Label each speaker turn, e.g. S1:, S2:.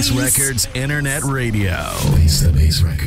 S1: Bass Records Internet Radio. Face the Bass Records